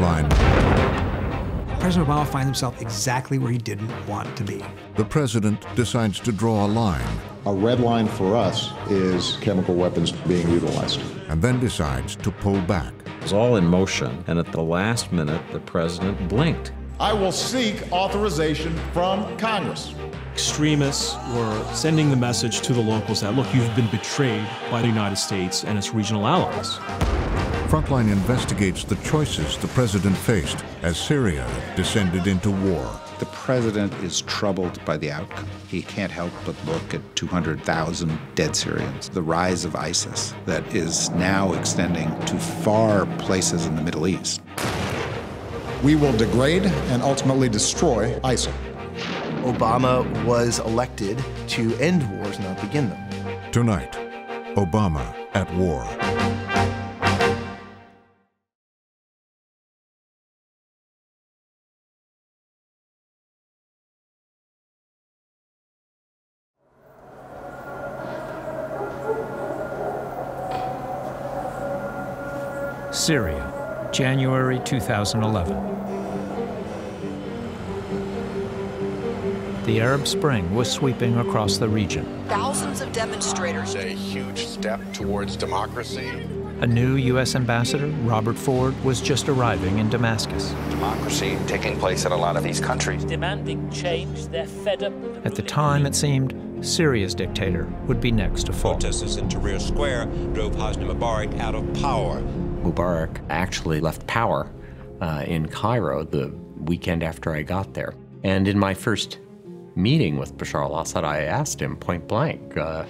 line, President Obama finds himself exactly where he didn't want to be. the president decides to draw a line A red line for us is chemical weapons being utilized. and then decides to pull back. It was all in motion, and at the last minute, the president blinked. I will seek authorization from Congress. Extremists were sending the message to the locals that, look, you've been betrayed by the United States and its regional allies. Frontline investigates the choices the president faced as Syria descended into war. The president is troubled by the outcome. He can't help but look at 200,000 dead Syrians, the rise of ISIS that is now extending to far places in the Middle East. We will degrade and ultimately destroy ISIL. Obama was elected to end wars, not begin them. Tonight, Obama at war. Syria, January 2011. The Arab Spring was sweeping across the region. Thousands of demonstrators. A huge step towards democracy. A new U.S. ambassador, Robert Ford, was just arriving in Damascus. Democracy taking place in a lot of these countries. Demanding change, they're fed up. At the time, it seemed Syria's dictator would be next to fall. Protesters in Tahrir Square drove Hosni Mubarak out of power. Mubarak actually left power uh, in Cairo the weekend after I got there. And in my first meeting with Bashar al Assad, I asked him point blank, uh,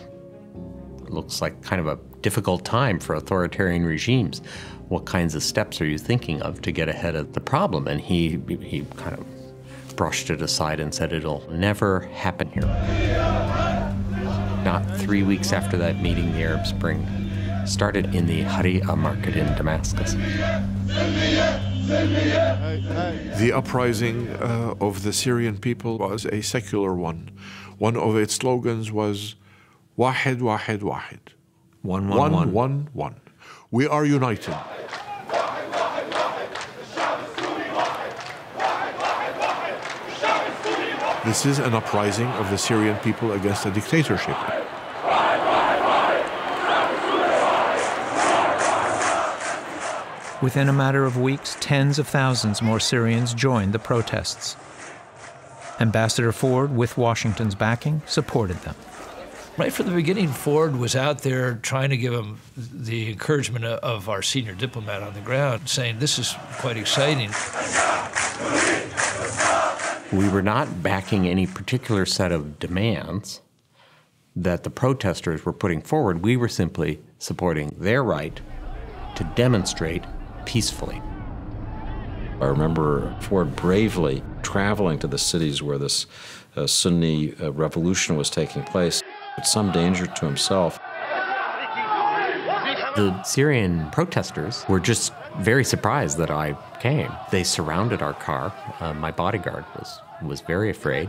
looks like kind of a difficult time for authoritarian regimes. What kinds of steps are you thinking of to get ahead of the problem? And he, he kind of brushed it aside and said, It'll never happen here. Not three weeks after that meeting, the Arab Spring started in the Haria market in Damascus. The uprising uh, of the Syrian people was a secular one. One of its slogans was Wahid, Wahid, Wahid. One, one, one, one, one, one. We are united. This is an uprising of the Syrian people against a dictatorship. Within a matter of weeks, tens of thousands more Syrians joined the protests. Ambassador Ford, with Washington's backing, supported them. Right from the beginning, Ford was out there trying to give him the encouragement of our senior diplomat on the ground, saying, This is quite exciting. We were not backing any particular set of demands that the protesters were putting forward. We were simply supporting their right to demonstrate peacefully. I remember Ford bravely traveling to the cities where this uh, Sunni uh, revolution was taking place at some danger to himself. The Syrian protesters were just very surprised that I came. They surrounded our car. Uh, my bodyguard was, was very afraid.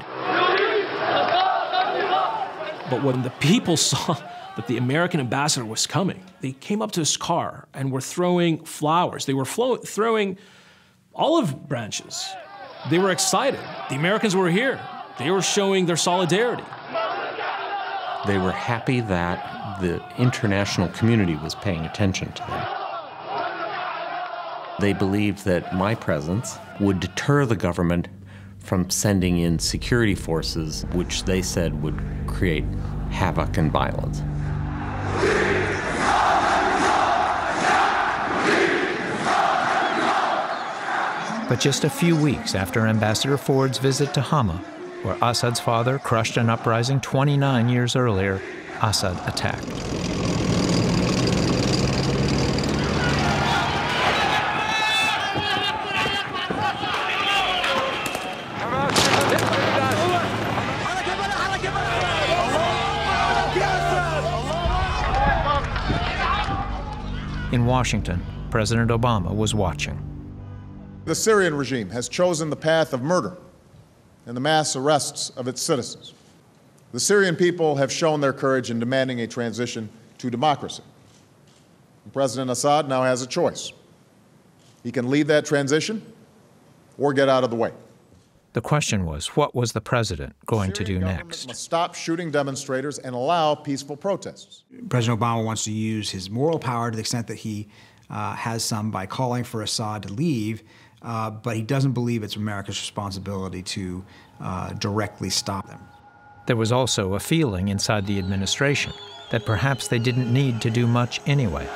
But when the people saw that the American ambassador was coming, they came up to his car and were throwing flowers. They were throwing olive branches. They were excited. The Americans were here. They were showing their solidarity. They were happy that the international community was paying attention to them. They believed that my presence would deter the government from sending in security forces, which they said would create havoc and violence. But just a few weeks after Ambassador Ford's visit to Hama, where Assad's father crushed an uprising 29 years earlier, Assad attacked. In Washington, President Obama was watching. The Syrian regime has chosen the path of murder and the mass arrests of its citizens. The Syrian people have shown their courage in demanding a transition to democracy. President Assad now has a choice. He can lead that transition or get out of the way. The question was, what was the president going to do next? Must stop shooting demonstrators and allow peaceful protests. President Obama wants to use his moral power to the extent that he uh, has some by calling for Assad to leave, uh, but he doesn't believe it's America's responsibility to uh, directly stop them. There was also a feeling inside the administration that perhaps they didn't need to do much anyway.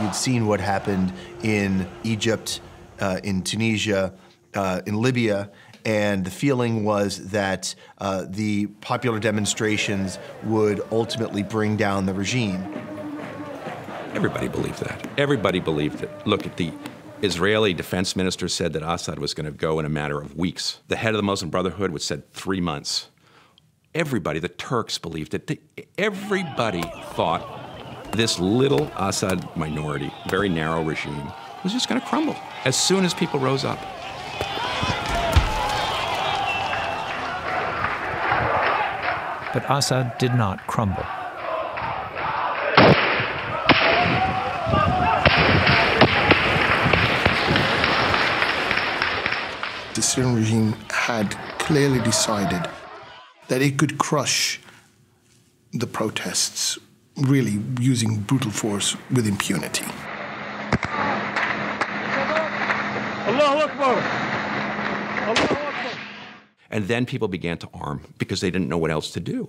You'd seen what happened in Egypt, uh, in Tunisia, uh, in Libya, and the feeling was that uh, the popular demonstrations would ultimately bring down the regime. Everybody believed that. Everybody believed it. Look at the Israeli defense minister said that Assad was going to go in a matter of weeks. The head of the Muslim Brotherhood would said three months. Everybody, the Turks believed it. Everybody thought this little Assad minority, very narrow regime, was just going to crumble as soon as people rose up. But Assad did not crumble. The Syrian regime had clearly decided that it could crush the protests, really using brutal force with impunity. And then people began to arm because they didn't know what else to do.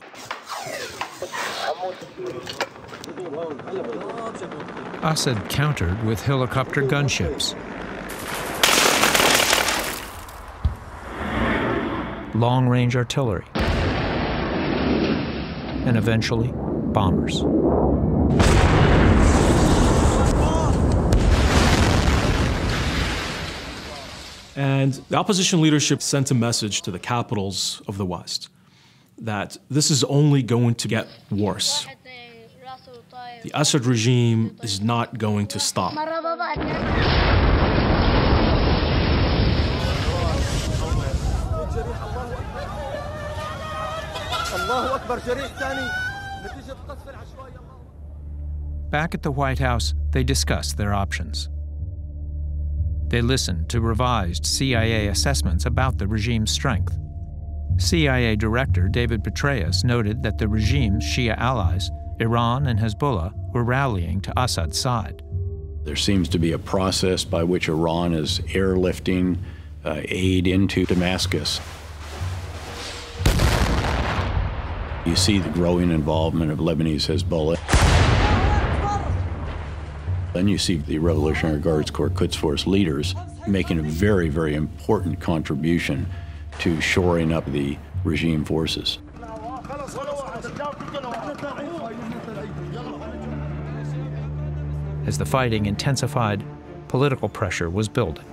Assad countered with helicopter gunships. Long range artillery. And eventually, bombers. And the opposition leadership sent a message to the capitals of the West that this is only going to get worse. The Assad regime is not going to stop. Back at the White House, they discussed their options. They listened to revised CIA assessments about the regime's strength. CIA Director David Petraeus noted that the regime's Shia allies, Iran and Hezbollah, were rallying to Assad's side. There seems to be a process by which Iran is airlifting uh, aid into Damascus. You see the growing involvement of Lebanese Hezbollah. Then you see the Revolutionary Guards Corps Quds Force leaders making a very, very important contribution to shoring up the regime forces. As the fighting intensified, political pressure was building.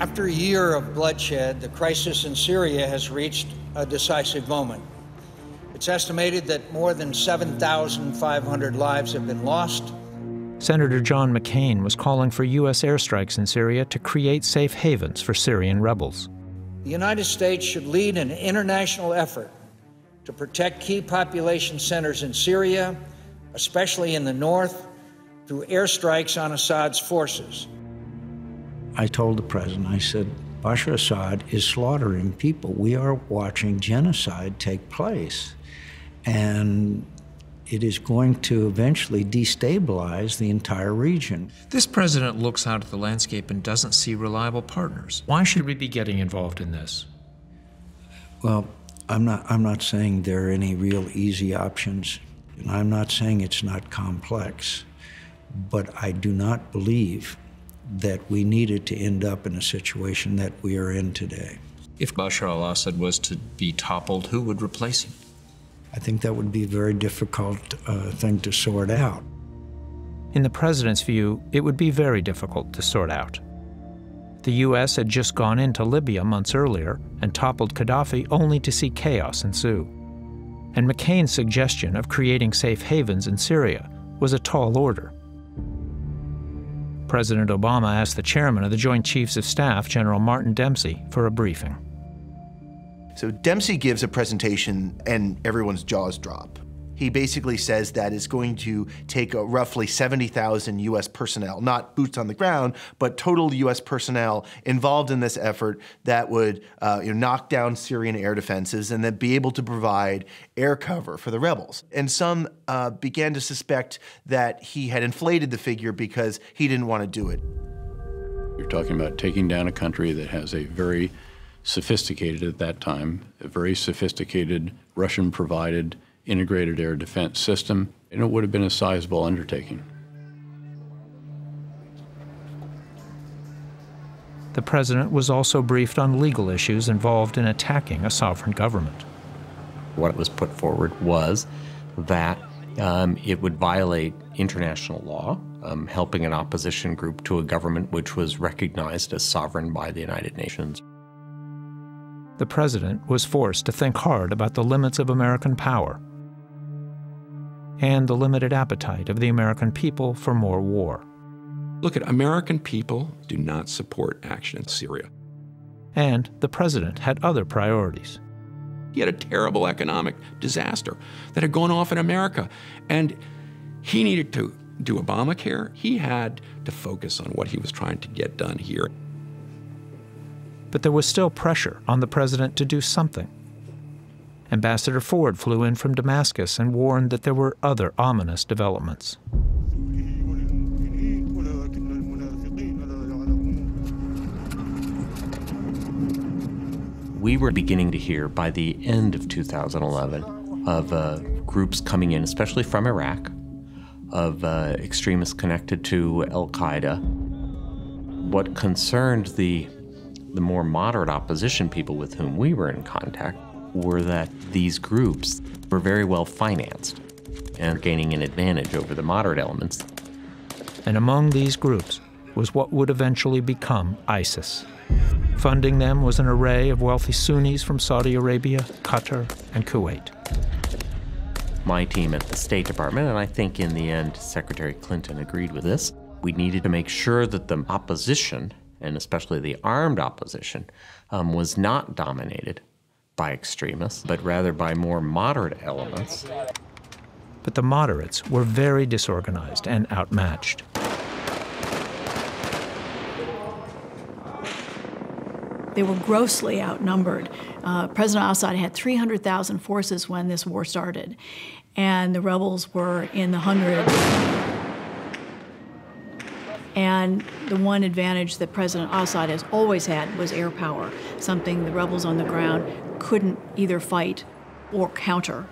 After a year of bloodshed, the crisis in Syria has reached a decisive moment. It's estimated that more than 7,500 lives have been lost. Senator John McCain was calling for U.S. airstrikes in Syria to create safe havens for Syrian rebels. The United States should lead an international effort to protect key population centers in Syria, especially in the north, through airstrikes on Assad's forces. I told the president, I said, Bashar Assad is slaughtering people. We are watching genocide take place. And it is going to eventually destabilize the entire region. This president looks out at the landscape and doesn't see reliable partners. Why should we be getting involved in this? Well, I'm not, I'm not saying there are any real easy options, and I'm not saying it's not complex, but I do not believe that we needed to end up in a situation that we are in today. If Bashar al Assad was to be toppled, who would replace him? I think that would be a very difficult uh, thing to sort out. In the president's view, it would be very difficult to sort out. The U.S. had just gone into Libya months earlier and toppled Gaddafi only to see chaos ensue. And McCain's suggestion of creating safe havens in Syria was a tall order. President Obama asked the chairman of the Joint Chiefs of Staff, General Martin Dempsey, for a briefing. So Dempsey gives a presentation and everyone's jaws drop. He basically says that it's going to take roughly 70,000 U.S. personnel, not boots on the ground, but total U.S. personnel involved in this effort that would uh, you know, knock down Syrian air defenses and then be able to provide air cover for the rebels. And some uh, began to suspect that he had inflated the figure because he didn't want to do it. You're talking about taking down a country that has a very sophisticated, at that time, a very sophisticated Russian provided integrated air defense system, and it would have been a sizable undertaking. The president was also briefed on legal issues involved in attacking a sovereign government. What was put forward was that um, it would violate international law, um, helping an opposition group to a government which was recognized as sovereign by the United Nations. The president was forced to think hard about the limits of American power and the limited appetite of the American people for more war. Look at American people do not support action in Syria. And the president had other priorities. He had a terrible economic disaster that had gone off in America. And he needed to do Obamacare. He had to focus on what he was trying to get done here. But there was still pressure on the president to do something. Ambassador Ford flew in from Damascus and warned that there were other ominous developments. We were beginning to hear by the end of 2011 of uh, groups coming in, especially from Iraq, of uh, extremists connected to Al Qaeda. What concerned the, the more moderate opposition people with whom we were in contact were that these groups were very well financed and gaining an advantage over the moderate elements. And among these groups was what would eventually become ISIS. Funding them was an array of wealthy Sunnis from Saudi Arabia, Qatar, and Kuwait. My team at the State Department, and I think in the end Secretary Clinton agreed with this, we needed to make sure that the opposition, and especially the armed opposition, um, was not dominated by extremists, but rather by more moderate elements. But the moderates were very disorganized and outmatched. They were grossly outnumbered. Uh, President Assad had 300,000 forces when this war started, and the rebels were in the hundreds. And the one advantage that President Assad has always had was air power, something the rebels on the ground couldn't either fight or counter.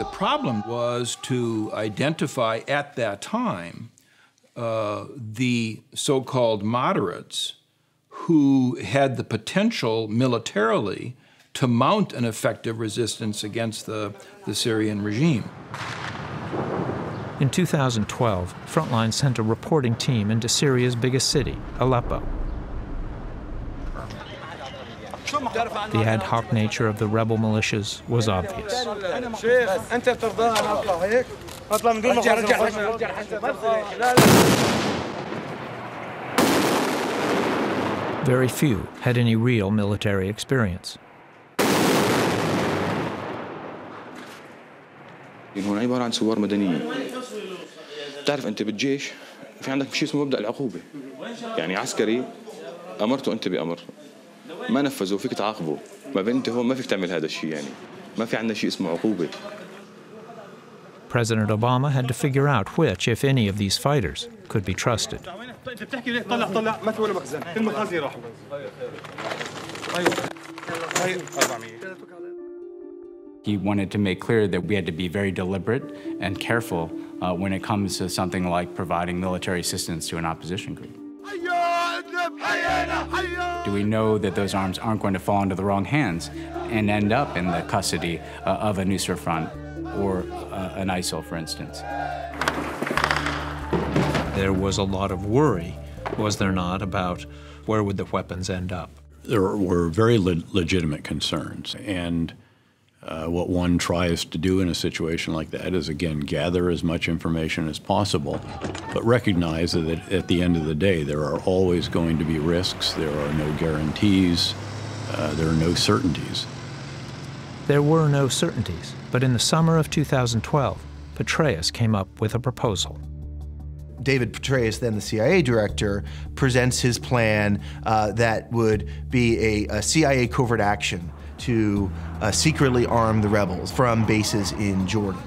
The problem was to identify at that time uh, the so called moderates who had the potential militarily to mount an effective resistance against the, the Syrian regime. In 2012, Frontline sent a reporting team into Syria's biggest city, Aleppo. The ad hoc nature of the rebel militias was obvious. Very few had any real military experience. هون عبارة عن ثوار مدنيين تعرف أنت بالجيش في عندك شيء اسمه مبدأ العقوبة. يعني عسكري أمرته أنت بأمر. ما نفذه فيك تعاقبه. ما بين أنت هون ما فيك تعمل هذا الشيء يعني. ما في عندنا شيء اسمه عقوبة. President Obama had to figure out which, if any, of these fighters could be trusted. He wanted to make clear that we had to be very deliberate and careful uh, when it comes to something like providing military assistance to an opposition group. Do we know that those arms aren't going to fall into the wrong hands and end up in the custody uh, of a Nusra Front or uh, an ISIL, for instance? There was a lot of worry, was there not, about where would the weapons end up? There were very le legitimate concerns, and Uh, what one tries to do in a situation like that is, again, gather as much information as possible, but recognize that at the end of the day, there are always going to be risks, there are no guarantees, uh, there are no certainties. There were no certainties, but in the summer of 2012, Petraeus came up with a proposal. David Petraeus, then the CIA director, presents his plan uh, that would be a, a, CIA covert action to uh, secretly arm the rebels from bases in Jordan.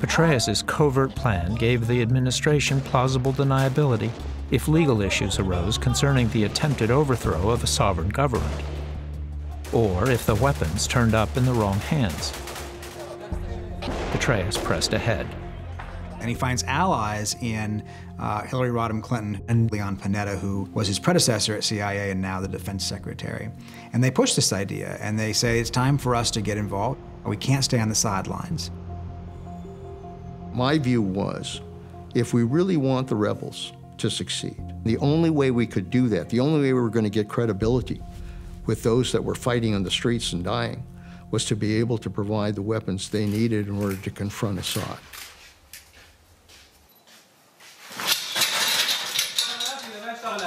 Petraeus's covert plan gave the administration plausible deniability if legal issues arose concerning the attempted overthrow of a sovereign government, or if the weapons turned up in the wrong hands. Petraeus pressed ahead. And he finds allies in uh, Hillary Rodham Clinton and Leon Panetta, who was his predecessor at CIA and now the defense secretary. And they push this idea and they say it's time for us to get involved. We can't stay on the sidelines. My view was if we really want the rebels to succeed, the only way we could do that, the only way we were going to get credibility with those that were fighting on the streets and dying, was to be able to provide the weapons they needed in order to confront Assad.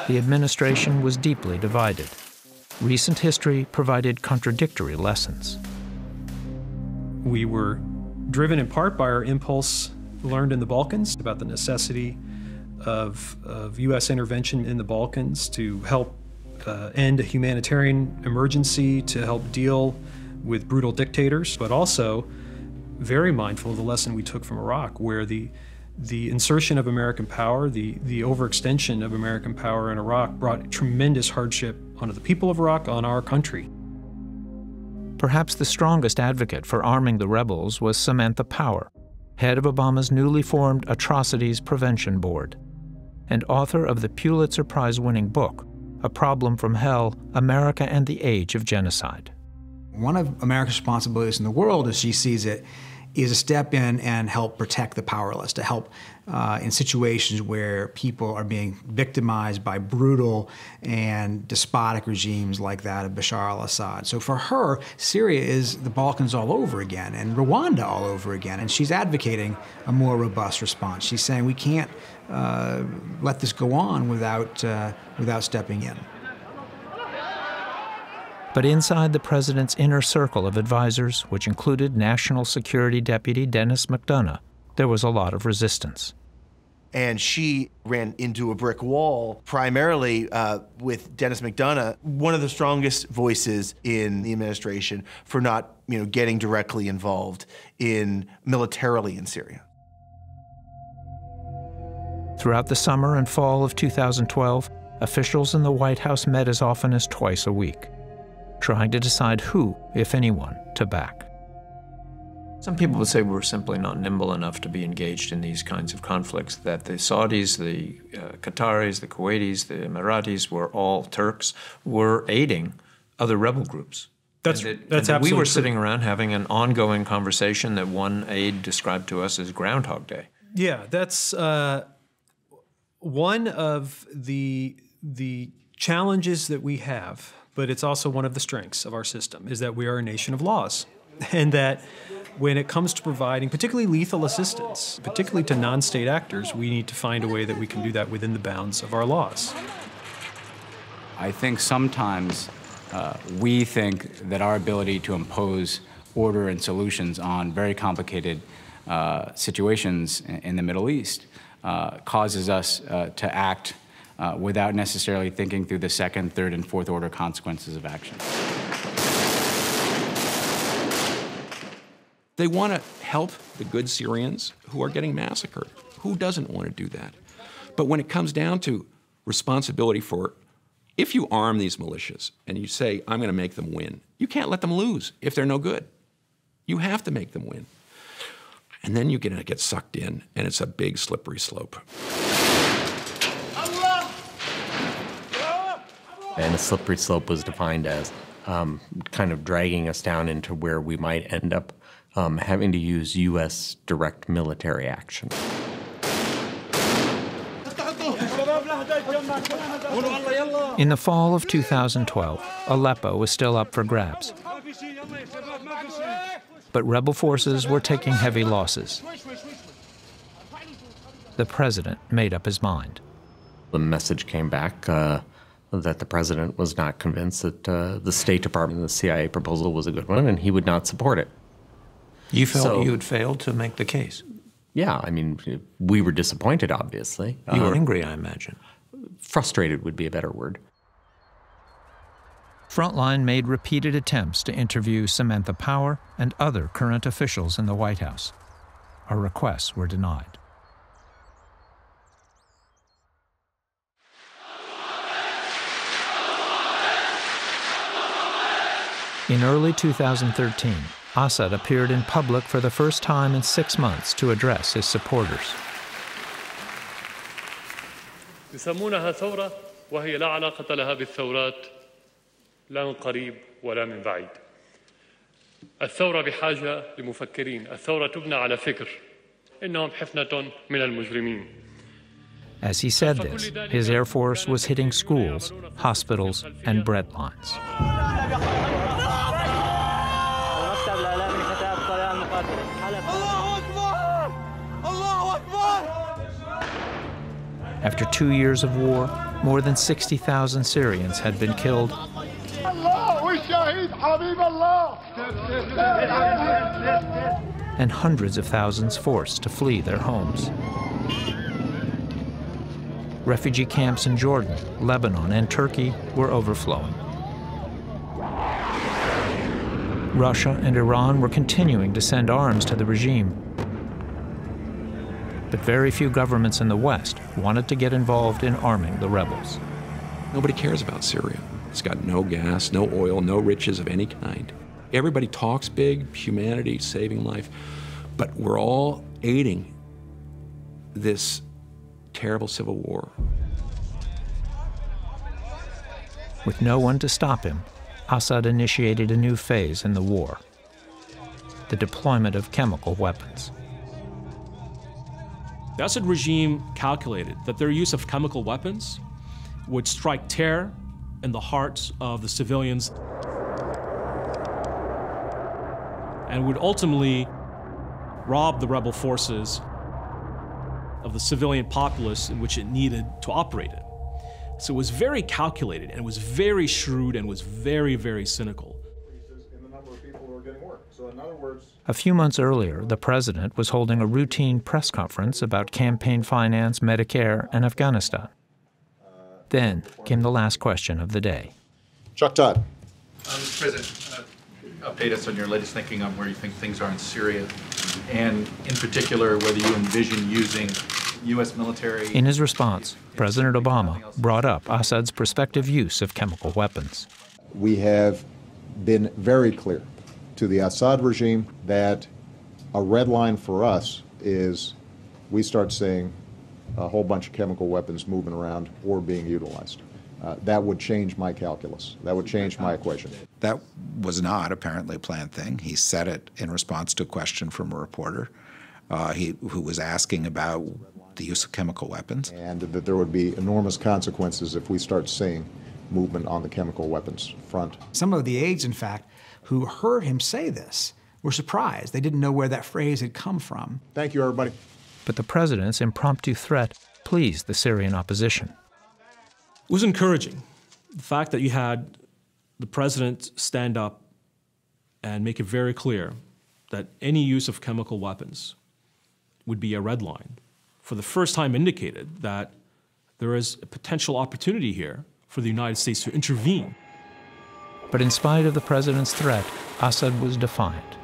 The administration was deeply divided. Recent history provided contradictory lessons. We were driven in part by our impulse learned in the Balkans about the necessity of, of U.S. intervention in the Balkans to help uh, end a humanitarian emergency, to help deal with brutal dictators, but also very mindful of the lesson we took from Iraq, where the the insertion of American power, the, the overextension of American power in Iraq brought tremendous hardship onto the people of Iraq, on our country. Perhaps the strongest advocate for arming the rebels was Samantha Power, head of Obama's newly formed Atrocities Prevention Board, and author of the Pulitzer Prize winning book, A Problem from Hell America and the Age of Genocide. One of America's responsibilities in the world, as she sees it, is to step in and help protect the powerless, to help uh, in situations where people are being victimized by brutal and despotic regimes like that of Bashar al Assad. So for her, Syria is the Balkans all over again and Rwanda all over again. And she's advocating a more robust response. She's saying we can't uh, let this go on without, uh, without stepping in. But inside the president's inner circle of advisors, which included National Security Deputy Denis McDonough, there was a lot of resistance. And she ran into a brick wall, primarily uh, with Denis McDonough, one of the strongest voices in the administration for not, you know, getting directly involved in militarily in Syria. Throughout the summer and fall of 2012, officials in the White House met as often as twice a week trying to decide who, if anyone, to back. Some people would say we're simply not nimble enough to be engaged in these kinds of conflicts, that the Saudis, the uh, Qataris, the Kuwaitis, the Emiratis were all Turks, were aiding other rebel groups. That's, that, that's that absolutely We were true. sitting around having an ongoing conversation that one aide described to us as Groundhog Day. Yeah, that's uh, one of the the challenges that we have, but it's also one of the strengths of our system is that we are a nation of laws, and that when it comes to providing particularly lethal assistance, particularly to non-state actors, we need to find a way that we can do that within the bounds of our laws. I think sometimes uh, we think that our ability to impose order and solutions on very complicated uh, situations in, the Middle East uh, causes us uh, to act uh, without necessarily thinking through the second, third, and fourth order consequences of action. They want to help the good Syrians who are getting massacred. Who doesn't want to do that? But when it comes down to responsibility for if you arm these militias and you say, I'm going to make them win, you can't let them lose if they're no good. You have to make them win. And then going to get sucked in, and it's a big slippery slope. And a slippery slope was defined as um, kind of dragging us down into where we might end up um, having to use U.S. direct military action. In the fall of 2012, Aleppo was still up for grabs. but rebel forces were taking heavy losses. The president made up his mind. The message came back uh, that the president was not convinced that uh, the State Department and the CIA proposal was a good one, and he would not support it. You felt So- you had failed to make the case. Yeah, I mean, we were disappointed, obviously. You were Uh, angry, I imagine. Frustrated would be a better word. Frontline made repeated attempts to interview Samantha Power and other current officials in the White House. Our requests were denied. In early 2013, Assad appeared in public for the first time in six months to address his supporters. يسمونها ثورة وهي لا علاقة لها بالثورات لا من قريب ولا من بعيد الثورة بحاجة لمفكرين الثورة تبنى على فكر إنهم حفنة من المجرمين As he said this, his Air Force was hitting schools, hospitals, and bread After two years of war, more than 60,000 Syrians had been killed and hundreds of thousands forced to flee their homes. Refugee camps in Jordan, Lebanon, and Turkey were overflowing. Russia and Iran were continuing to send arms to the regime. But very few governments in the West wanted to get involved in arming the rebels. Nobody cares about Syria. It's got no gas, no oil, no riches of any kind. Everybody talks big, humanity, saving life, but we're all aiding this terrible civil war. With no one to stop him, Assad initiated a new phase in the war the deployment of chemical weapons. The Assad regime calculated that their use of chemical weapons would strike terror in the hearts of the civilians and would ultimately rob the rebel forces of the civilian populace in which it needed to operate it. So it was very calculated and it was very shrewd and was very, very cynical. A few months earlier, the president was holding a routine press conference about campaign finance, Medicare, and Afghanistan. Then came the last question of the day. Chuck Todd. Uh, Mr. President, uh, update us on your latest thinking on where you think things are in Syria, and in particular, whether you envision using U.S. military. In his response, President Obama brought up Assad's prospective use of chemical weapons. We have been very clear to the Assad regime that a red line for us is we start seeing a whole bunch of chemical weapons moving around or being utilized. Uh, that would change my calculus. That would change my equation. That was not apparently a planned thing. He said it in response to a question from a reporter uh, he, who was asking about the use of chemical weapons. And that there would be enormous consequences if we start seeing movement on the chemical weapons front. Some of the aides, in fact, who heard him say this were surprised. They didn't know where that phrase had come from. Thank you, everybody. But the president's impromptu threat pleased the Syrian opposition. It was encouraging. The fact that you had the president stand up and make it very clear that any use of chemical weapons would be a red line, for the first time indicated that there is a potential opportunity here for the United States to intervene. But in spite of the president's threat, Assad was defiant.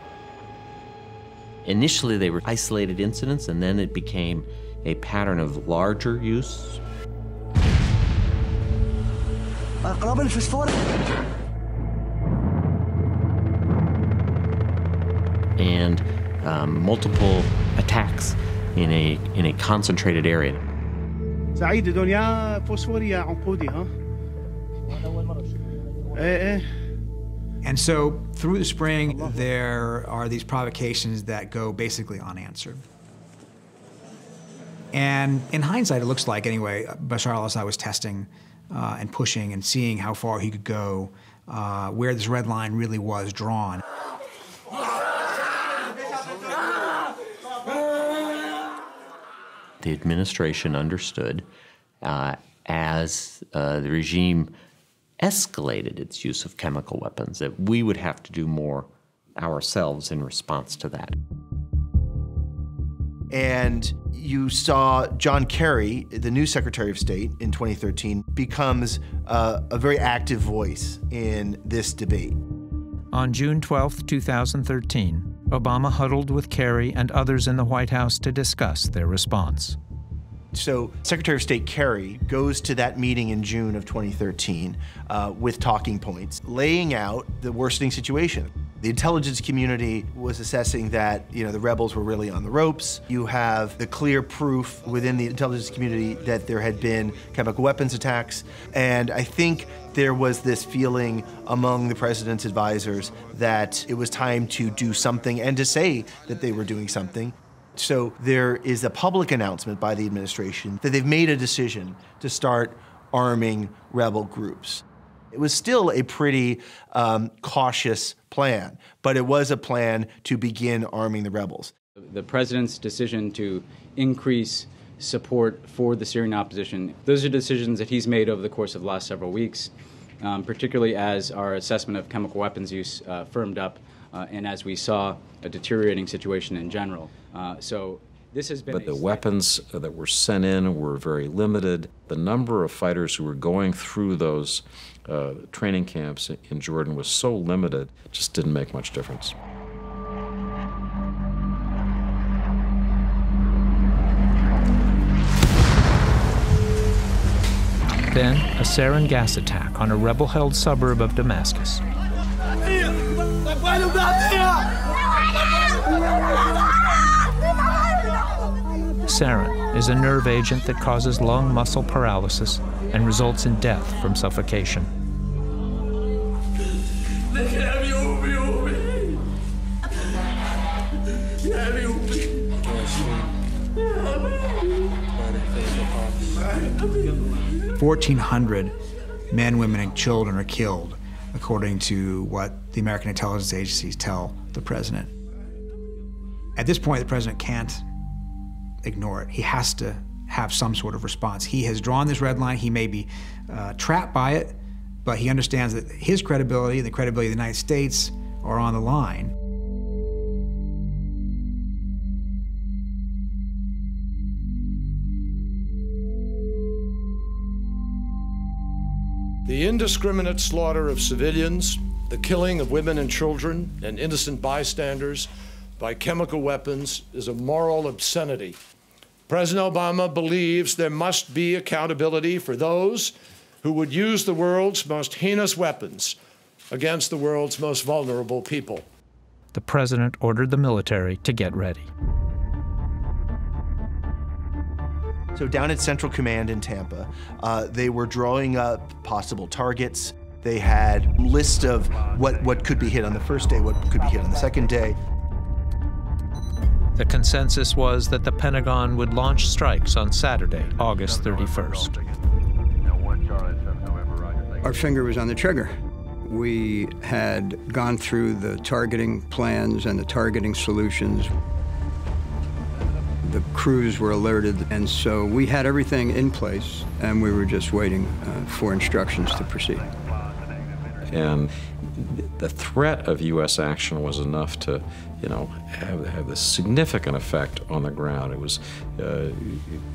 Initially, they were isolated incidents, and then it became a pattern of larger use. And um, multiple attacks in a, in a concentrated area. سعيد دنيا فوسفوريا عنقودي ها Eh, eh. And so through the spring, there are these provocations that go basically unanswered. And in hindsight, it looks like, anyway, Bashar al Assad was testing uh, and pushing and seeing how far he could go, uh, where this red line really was drawn. The administration understood uh, as uh, the regime escalated its use of chemical weapons, that we would have to do more ourselves in response to that. And you saw John Kerry, the new Secretary of State in 2013, becomes uh, a very active voice in this debate. On June 12, 2013, Obama huddled with Kerry and others in the White House to discuss their response. So, Secretary of State Kerry goes to that meeting in June of 2013 uh, with talking points, laying out the worsening situation. The intelligence community was assessing that, you know, the rebels were really on the ropes. You have the clear proof within the intelligence community that there had been chemical weapons attacks. And I think there was this feeling among the president's advisors that it was time to do something and to say that they were doing something. So there is a public announcement by the administration that they've made a decision to start arming rebel groups. It was still a pretty um, cautious plan, but it was a plan to begin arming the rebels. The president's decision to increase support for the Syrian opposition, those are decisions that he's made over the course of the last several weeks, um, particularly as our assessment of chemical weapons use uh, firmed up uh, and as we saw a deteriorating situation in general. Uh, so this has been but the weapons that were sent in were very limited. The number of fighters who were going through those uh, training camps in Jordan was so limited, it just didn't make much difference. Then, a sarin gas attack on a rebel held suburb of Damascus. Sarin is a nerve agent that causes lung muscle paralysis and results in death from suffocation. Fourteen hundred men, women, and children are killed, according to what the American intelligence agencies tell the president. At this point, the president can't ignore it. He has to have some sort of response. He has drawn this red line. He may be uh, trapped by it, but he understands that his credibility and the credibility of the United States are on the line. The indiscriminate slaughter of civilians, the killing of women and children and innocent bystanders by chemical weapons is a moral obscenity President Obama believes there must be accountability for those who would use the world's most heinous weapons against the world's most vulnerable people. The president ordered the military to get ready. So, down at Central Command in Tampa, uh, they were drawing up possible targets. They had lists of what, what could be hit on the first day, what could be hit on the second day. The consensus was that the Pentagon would launch strikes on Saturday, August 31st. Our finger was on the trigger. We had gone through the targeting plans and the targeting solutions. The crews were alerted, and so we had everything in place, and we were just waiting uh, for instructions to proceed. And the threat of U.S. action was enough to, you know, have, have a significant effect on the ground. It was uh,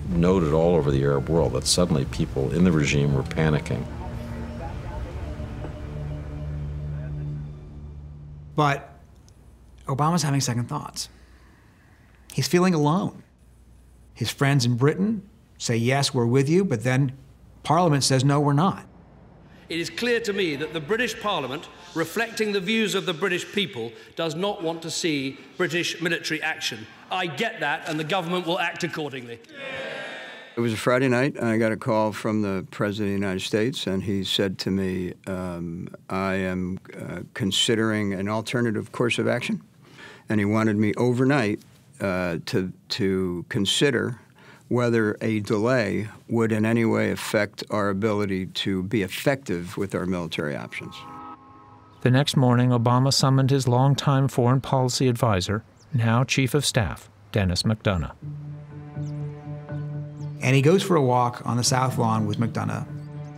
noted all over the Arab world that suddenly people in the regime were panicking. But Obama's having second thoughts. He's feeling alone. His friends in Britain say, yes, we're with you, but then Parliament says, no, we're not. It is clear to me that the British Parliament, reflecting the views of the British people, does not want to see British military action. I get that, and the government will act accordingly. It was a Friday night, and I got a call from the President of the United States, and he said to me, um, I am uh, considering an alternative course of action. And he wanted me overnight uh, to, to consider whether a delay would in any way affect our ability to be effective with our military options. The next morning, Obama summoned his longtime foreign policy advisor, now Chief of Staff, Denis McDonough. And he goes for a walk on the South Lawn with McDonough,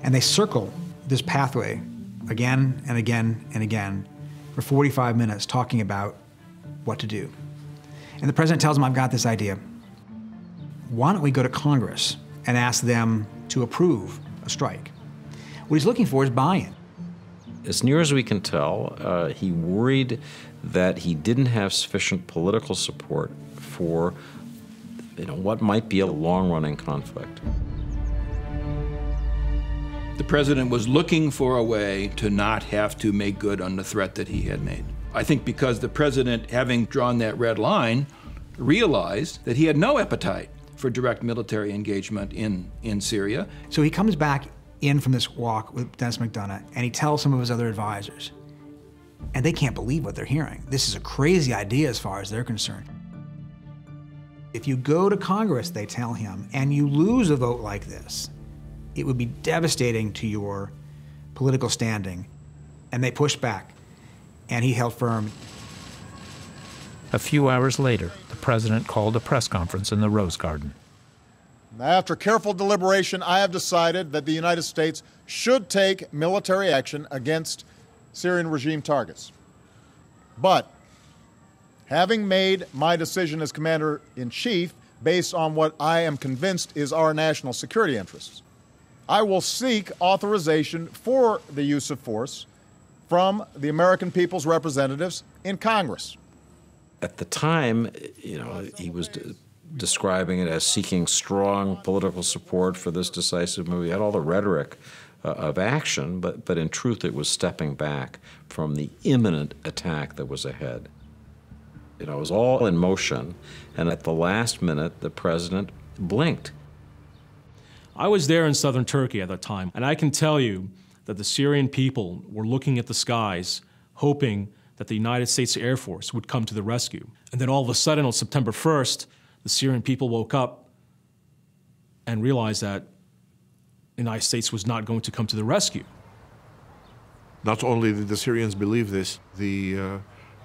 and they circle this pathway again and again and again for 45 minutes talking about what to do. And the president tells him, I've got this idea. Why don't we go to Congress and ask them to approve a strike? What he's looking for is buy in. As near as we can tell, uh, he worried that he didn't have sufficient political support for you know, what might be a long running conflict. The president was looking for a way to not have to make good on the threat that he had made. I think because the president, having drawn that red line, realized that he had no appetite for direct military engagement in, in Syria. So he comes back in from this walk with Denis McDonough and he tells some of his other advisors, and they can't believe what they're hearing. This is a crazy idea as far as they're concerned. If you go to Congress, they tell him, and you lose a vote like this, it would be devastating to your political standing. And they pushed back, and he held firm. A few hours later, the president called a press conference in the Rose Garden. After careful deliberation, I have decided that the United States should take military action against Syrian regime targets. But having made my decision as commander in chief based on what I am convinced is our national security interests, I will seek authorization for the use of force from the American people's representatives in Congress. At the time, you know, he was describing it as seeking strong political support for this decisive move. He had all the rhetoric uh, of action, but, but in truth, it was stepping back from the imminent attack that was ahead. You know, it was all in motion, and at the last minute, the president blinked. I was there in southern Turkey at that time, and I can tell you that the Syrian people were looking at the skies, hoping that the United States Air Force would come to the rescue. And then all of a sudden, on September 1st, the Syrian people woke up and realized that the United States was not going to come to the rescue. Not only did the Syrians believe this, the uh,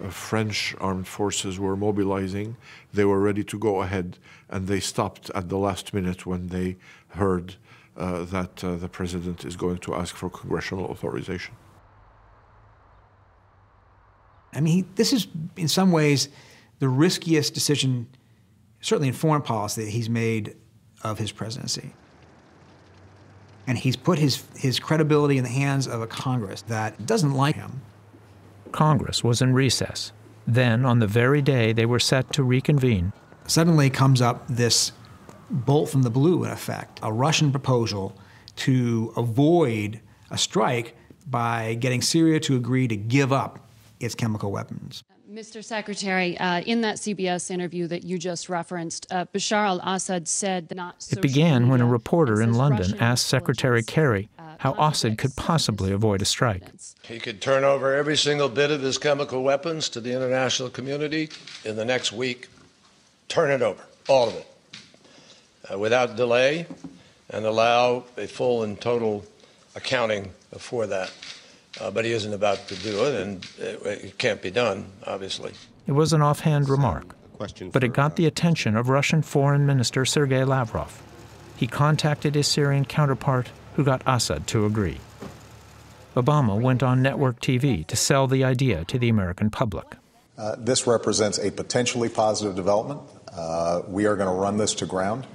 uh, French armed forces were mobilizing. They were ready to go ahead, and they stopped at the last minute when they heard uh, that uh, the president is going to ask for congressional authorization. I mean, he, this is in some ways the riskiest decision, certainly in foreign policy, that he's made of his presidency. And he's put his, his credibility in the hands of a Congress that doesn't like him. Congress was in recess. Then, on the very day they were set to reconvene, suddenly comes up this bolt from the blue, in effect, a Russian proposal to avoid a strike by getting Syria to agree to give up its chemical weapons. Mr. Secretary, uh, in that CBS interview that you just referenced, uh, Bashar al Assad said that not. It began when a reporter in London asked Secretary Kerry how Assad could possibly avoid a strike. He could turn over every single bit of his chemical weapons to the international community in the next week. Turn it over, all of it, uh, without delay, and allow a full and total accounting for that. Uh, but he isn't about to do it, and it, it, can't be done, obviously. It was an offhand remark, but it got the attention of Russian Foreign Minister Sergei Lavrov. He contacted his Syrian counterpart, who got Assad to agree. Obama went on network TV to sell the idea to the American public. Uh, this represents a potentially positive development. Uh, we are going to run this to ground.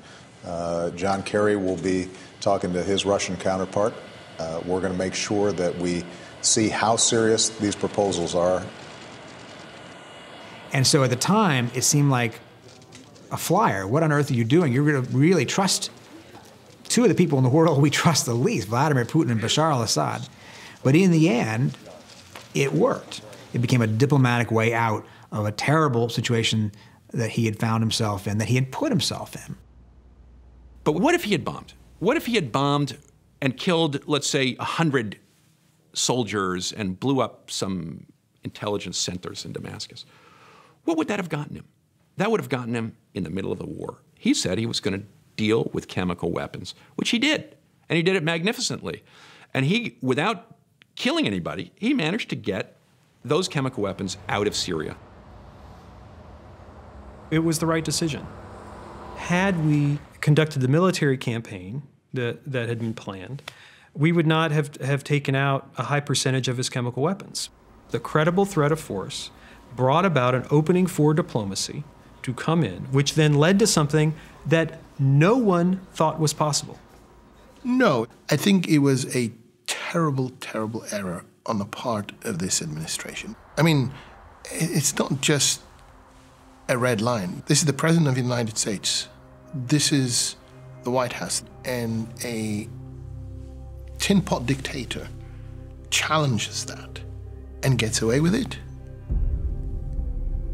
Uh, John Kerry will be talking to his Russian counterpart. Uh, we're going to make sure that we see how serious these proposals are. And so at the time, it seemed like a flyer. What on earth are you doing? You're going to really trust two of the people in the world we trust the least, Vladimir Putin and Bashar al Assad. But in the end, it worked. It became a diplomatic way out of a terrible situation that he had found himself in, that he had put himself in. But what if he had bombed? What if he had bombed and killed, let's say, 100 soldiers and blew up some intelligence centers in Damascus? What would that have gotten him? That would have gotten him in the middle of the war. He said he was going to deal with chemical weapons, which he did. And he did it magnificently. And he, without killing anybody, he managed to get those chemical weapons out of Syria. It was the right decision. Had we conducted the military campaign that, that had been planned, we would not have, have taken out a high percentage of his chemical weapons. The credible threat of force brought about an opening for diplomacy to come in, which then led to something that no one thought was possible. No, I think it was a terrible, terrible error on the part of this administration. I mean, it's not just a red line. This is the President of the United States. This is the White House. And a tin pot dictator challenges that and gets away with it.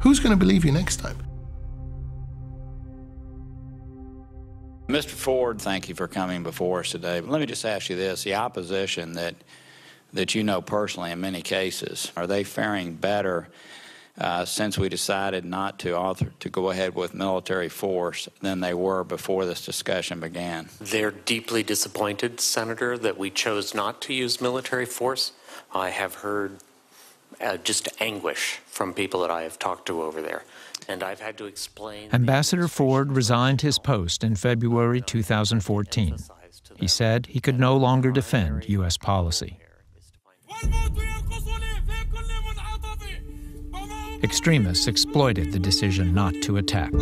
Who's going to believe you next time? Mr. Ford, thank you for coming before us today. But let me just ask you this the opposition that, that you know personally in many cases, are they faring better uh, since we decided not to author, to go ahead with military force than they were before this discussion began? They're deeply disappointed, Senator, that we chose not to use military force. I have heard uh, just anguish from people that I have talked to over there and I've had to explain. Ambassador Ford resigned his post in February 2014. He said he could no longer defend U.S. policy. Extremists exploited the decision not to attack.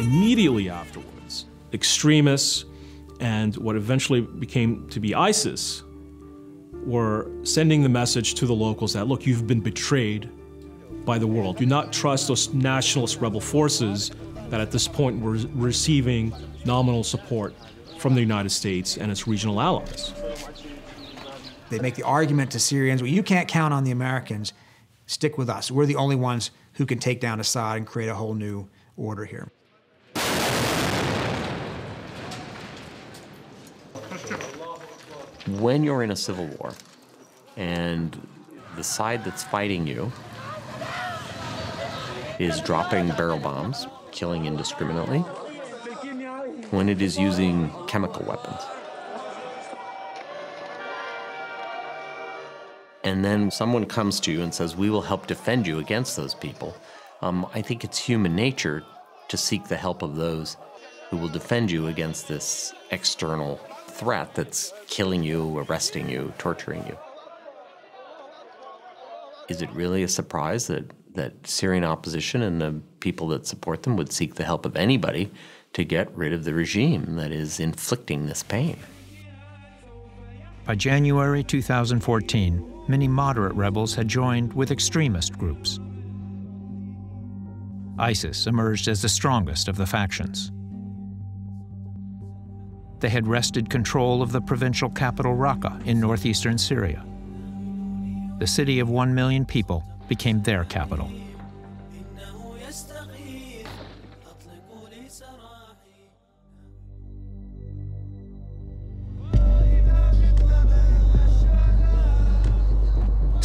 Immediately afterwards, extremists and what eventually became to be ISIS were sending the message to the locals that, look, you've been betrayed by the world. Do not trust those nationalist rebel forces that at this point were receiving nominal support from the United States and its regional allies. They make the argument to Syrians, well, you can't count on the Americans. Stick with us. We're the only ones who can take down Assad and create a whole new order here. When you're in a civil war and the side that's fighting you is dropping barrel bombs, killing indiscriminately, when it is using chemical weapons. And then someone comes to you and says, We will help defend you against those people. Um, I think it's human nature to seek the help of those who will defend you against this external threat that's killing you, arresting you, torturing you. Is it really a surprise that that Syrian opposition and the people that support them would seek the help of anybody to get rid of the regime that is inflicting this pain. By January 2014, many moderate rebels had joined with extremist groups. ISIS emerged as the strongest of the factions. They had wrested control of the provincial capital Raqqa in northeastern Syria. The city of one million people became their capital.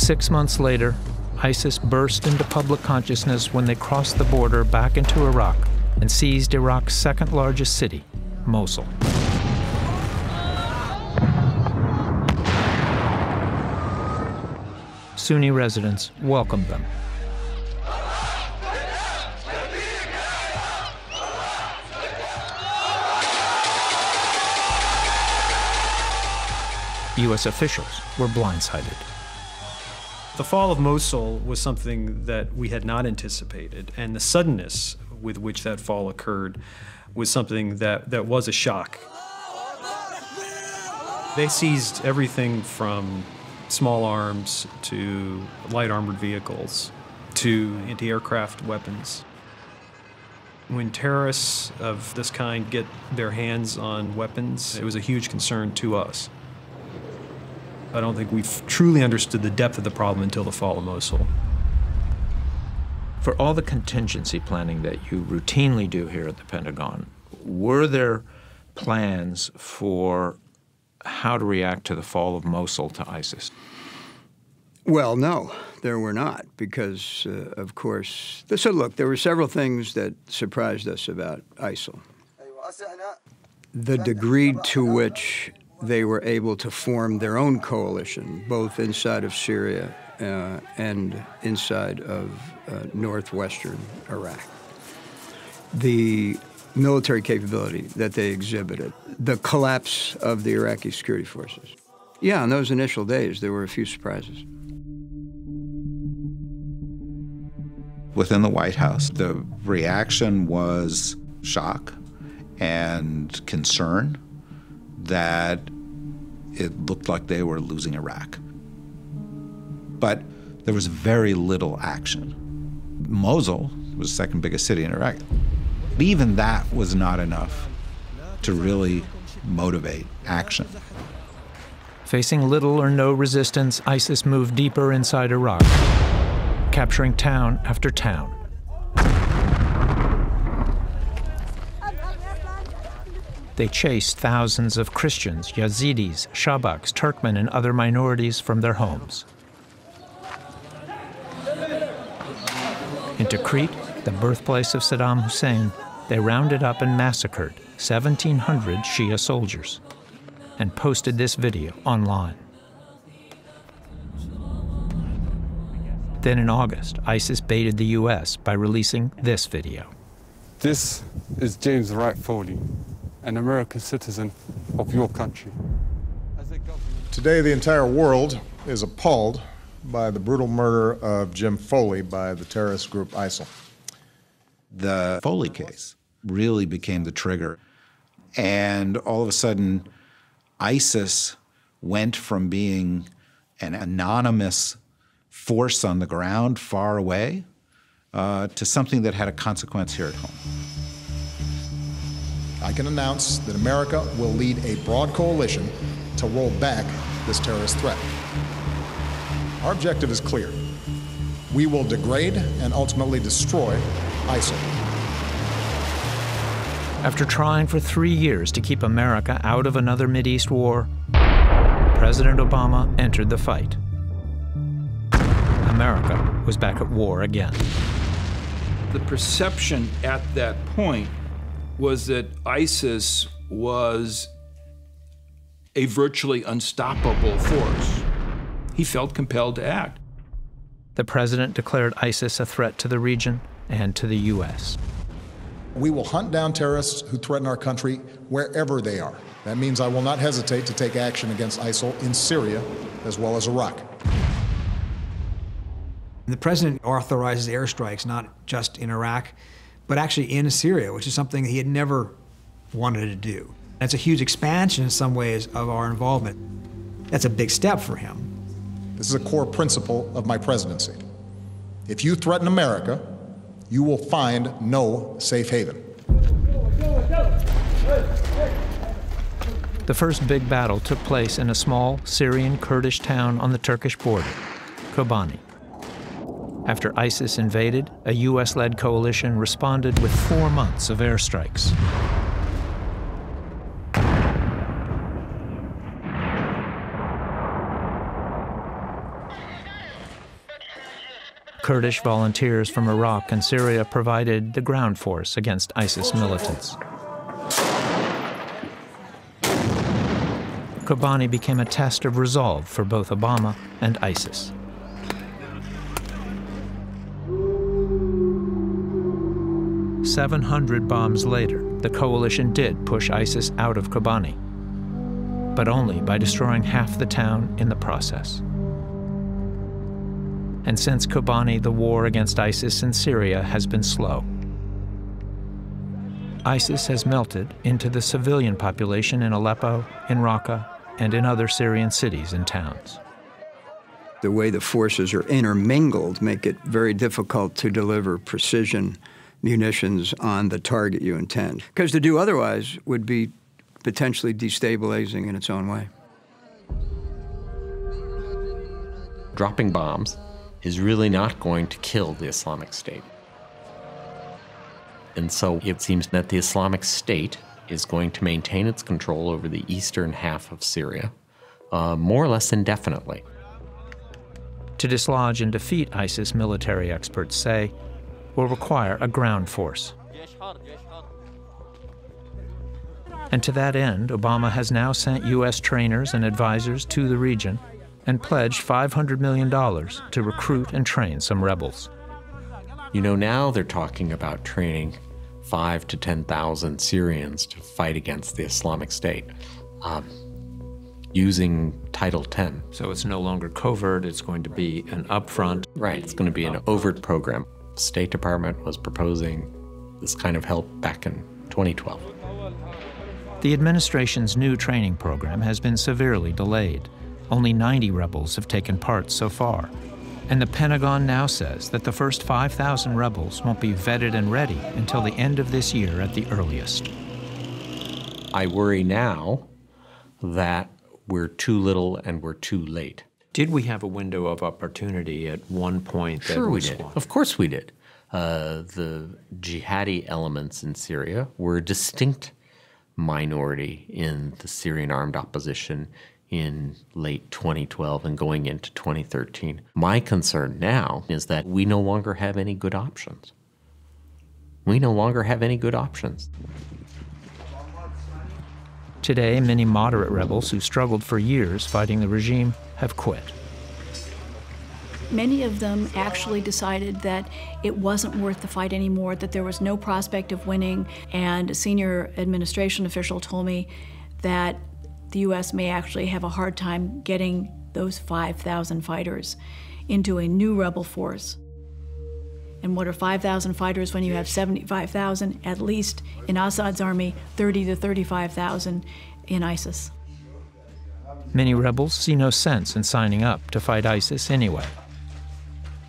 Six months later, ISIS burst into public consciousness when they crossed the border back into Iraq and seized Iraq's second largest city, Mosul. Sunni residents welcomed them. U.S. officials were blindsided. The fall of Mosul was something that we had not anticipated, and the suddenness with which that fall occurred was something that, that was a shock. They seized everything from small arms to light armored vehicles to anti aircraft weapons. When terrorists of this kind get their hands on weapons, it was a huge concern to us. I don't think we've truly understood the depth of the problem until the fall of Mosul. For all the contingency planning that you routinely do here at the Pentagon, were there plans for how to react to the fall of Mosul to ISIS? Well, no, there were not, because, uh, of course, so look, there were several things that surprised us about ISIL. The degree to which they were able to form their own coalition, both inside of Syria uh, and inside of uh, northwestern Iraq. The military capability that they exhibited, the collapse of the Iraqi security forces. Yeah, in those initial days, there were a few surprises. Within the White House, the reaction was shock and concern that it looked like they were losing Iraq. But there was very little action. Mosul was the second biggest city in Iraq. But even that was not enough to really motivate action. Facing little or no resistance, ISIS moved deeper inside Iraq, capturing town after town. They chased thousands of Christians, Yazidis, Shabaks, Turkmen, and other minorities from their homes. In Tikrit, the birthplace of Saddam Hussein, they rounded up and massacred 1,700 Shia soldiers and posted this video online. Then in August, ISIS baited the U.S. by releasing this video. This is James Wright Foley, an American citizen of your country. Today, the entire world is appalled by the brutal murder of Jim Foley by the terrorist group ISIL. The Foley case really became the trigger. And all of a sudden, ISIS went from being an anonymous force on the ground far away uh, to something that had a consequence here at home. I can announce that America will lead a broad coalition to roll back this terrorist threat. Our objective is clear. We will degrade and ultimately destroy ISIL. After trying for three years to keep America out of another Mideast war, President Obama entered the fight. America was back at war again. The perception at that point was that ISIS was a virtually unstoppable force. He felt compelled to act. The president declared ISIS a threat to the region and to the U.S. We will hunt down terrorists who threaten our country wherever they are. That means I will not hesitate to take action against ISIL in Syria as well as Iraq. The president authorizes airstrikes not just in Iraq, but actually in Syria, which is something he had never wanted to do. That's a huge expansion in some ways of our involvement. That's a big step for him. This is a core principle of my presidency. If you threaten America, you will find no safe haven. The first big battle took place in a small Syrian Kurdish town on the Turkish border, Kobani. After ISIS invaded, a U.S. led coalition responded with four months of airstrikes. Kurdish volunteers from Iraq and Syria provided the ground force against ISIS militants. Kobani became a test of resolve for both Obama and ISIS. Seven hundred bombs later, the coalition did push ISIS out of Kobani, but only by destroying half the town in the process. And since Kobani, the war against ISIS in Syria has been slow. ISIS has melted into the civilian population in Aleppo, in Raqqa, and in other Syrian cities and towns. The way the forces are intermingled make it very difficult to deliver precision munitions on the target you intend. Because to do otherwise would be potentially destabilizing in its own way. Dropping bombs is really not going to kill the Islamic State. And so it seems that the Islamic State is going to maintain its control over the eastern half of Syria uh, more or less indefinitely. To dislodge and defeat ISIS, military experts say, will require a ground force. And to that end, Obama has now sent U.S. trainers and advisors to the region and pledged $500 million to recruit and train some rebels. You know, now they're talking about training five to 10,000 Syrians to fight against the Islamic State um, using Title 10. So it's no longer covert, it's going to be an upfront. Right, it's going to be an overt program. State Department was proposing this kind of help back in 2012. The administration's new training program has been severely delayed. Only 90 rebels have taken part so far. And the Pentagon now says that the first 5,000 rebels won't be vetted and ready until the end of this year at the earliest. I worry now that we're too little and we're too late. Did we have a window of opportunity at one point that Sure, we did. swamped? Of course, we did. Uh, the jihadi elements in Syria were a distinct minority in the Syrian armed opposition in late 2012 and going into 2013. My concern now is that we no longer have any good options. We no longer have any good options. Today, many moderate rebels who struggled for years fighting the regime have quit. Many of them actually decided that it wasn't worth the fight anymore, that there was no prospect of winning, and a senior administration official told me that the U.S. may actually have a hard time getting those 5,000 fighters into a new rebel force. And what are 5,000 fighters when you have 75,000, at least in Assad's army, 30 to 35,000 in ISIS? Many rebels see no sense in signing up to fight ISIS anyway.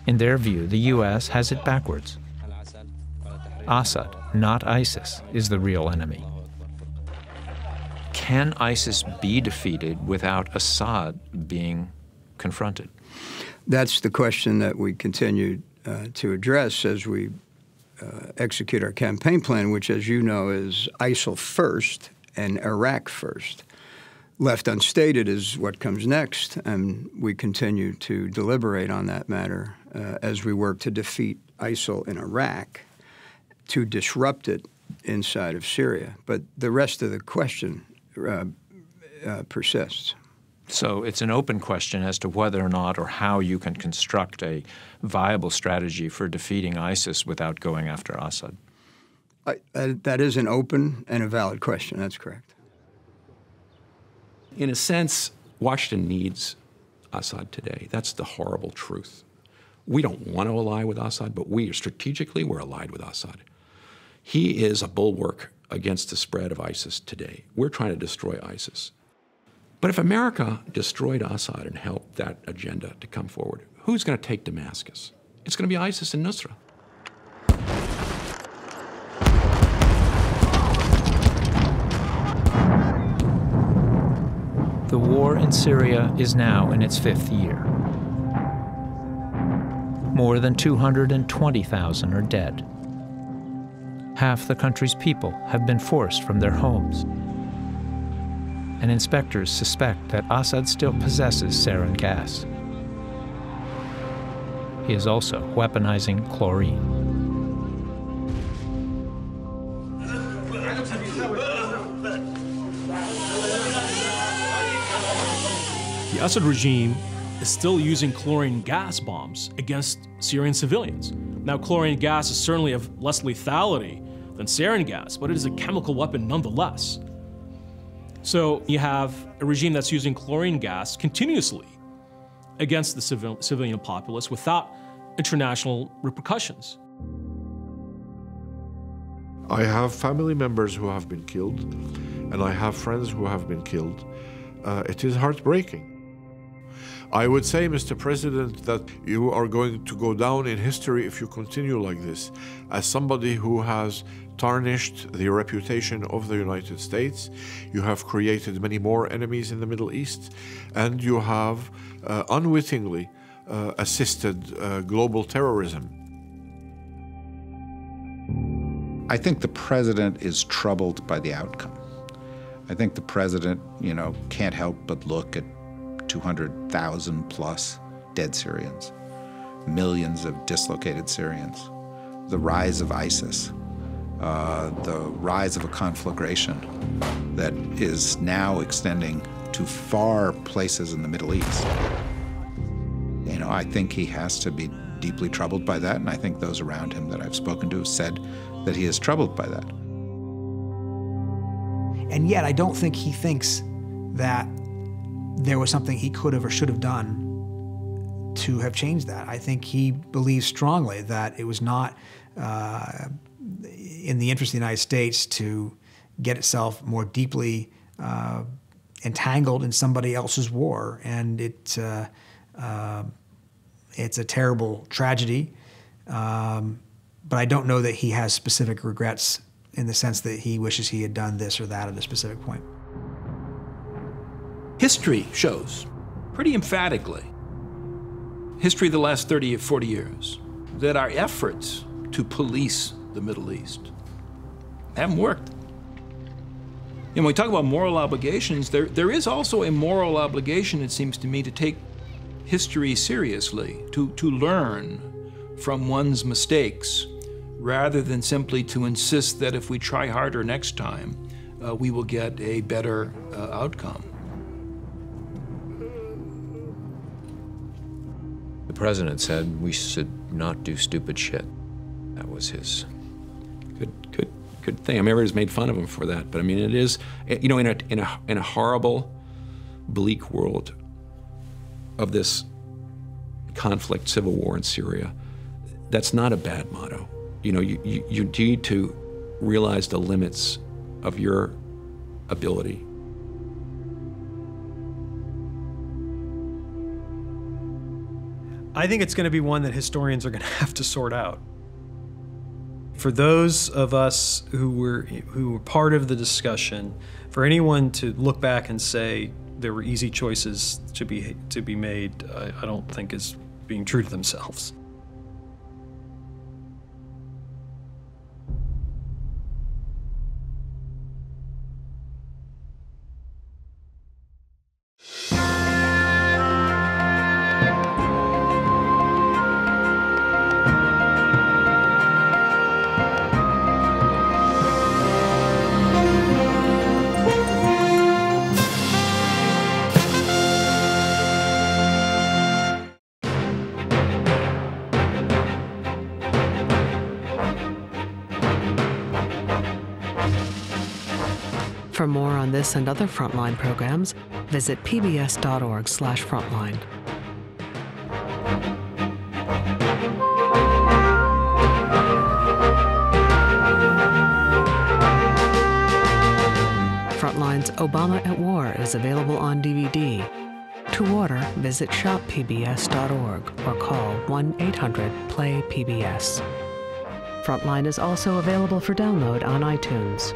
In their view, the U.S. has it backwards. Assad, not ISIS, is the real enemy. Can ISIS be defeated without Assad being confronted? That's the question that we continue uh, to address as we uh, execute our campaign plan, which, as you know, is ISIL first and Iraq first. Left unstated is what comes next, and we continue to deliberate on that matter uh, as we work to defeat ISIL in Iraq, to disrupt it inside of Syria. But the rest of the question uh, uh, persists. So it's an open question as to whether or not or how you can construct a viable strategy for defeating ISIS without going after Assad. I, that is an open and a valid question. That's correct. In a sense, Washington needs Assad today. That's the horrible truth. We don't want to ally with Assad, but we strategically we're allied with Assad. He is a bulwark against the spread of ISIS today. We're trying to destroy ISIS. But if America destroyed Assad and helped that agenda to come forward, who's going to take Damascus? It's going to be ISIS and Nusra. The war in Syria is now in its fifth year. More than 220,000 are dead. Half the country's people have been forced from their homes. And inspectors suspect that Assad still possesses sarin gas. He is also weaponizing chlorine. Assad regime is still using chlorine gas bombs against Syrian civilians. Now, chlorine gas is certainly of less lethality than sarin gas, but it is a chemical weapon nonetheless. So you have a regime that's using chlorine gas continuously against the civil, civilian populace without international repercussions. I have family members who have been killed, and I have friends who have been killed. Uh, it is heartbreaking. I would say, Mr. President, that you are going to go down in history if you continue like this, as somebody who has tarnished the reputation of the United States. You have created many more enemies in the Middle East, and you have uh, unwittingly uh, assisted uh, global terrorism. I think the president is troubled by the outcome. I think the president, you know, can't help but look at 200,000 plus dead Syrians, millions of dislocated Syrians, the rise of ISIS, uh, the rise of a conflagration that is now extending to far places in the Middle East. You know, I think he has to be deeply troubled by that, and I think those around him that I've spoken to have said that he is troubled by that. And yet, I don't think he thinks that there was something he could have or should have done to have changed that. I think he believes strongly that it was not uh, in the interest of the United States to get itself more deeply uh, entangled in somebody else's war, and it uh, uh it's a terrible tragedy. Um, but I don't know that he has specific regrets in the sense that he wishes he had done this or that at a specific point. History shows pretty emphatically, history of the last 30 or 40 years, that our efforts to police the Middle East haven't worked. And when we talk about moral obligations, there, there is also a moral obligation, it seems to me, to take history seriously, to, to learn from one's mistakes, rather than simply to insist that if we try harder next time, uh, we will get a better uh, outcome. President said we should not do stupid shit. That was his. Good, good, good thing. I mean, everybody's made fun of him for that, but I mean, it is, you know, in a in a in a horrible, bleak world of this conflict, civil war in Syria, that's not a bad motto. You know, you, you, you need to realize the limits of your ability I think it's going to be one that historians are going to have to sort out. For those of us who were who were part of the discussion, for anyone to look back and say there were easy choices to be to be made, I, I don't think is being true to themselves. And other Frontline programs, visit pbs.org/frontline. Frontline's Obama at War is available on DVD. To order, visit shoppbs.org or call 1 800 PLAY PBS. Frontline is also available for download on iTunes.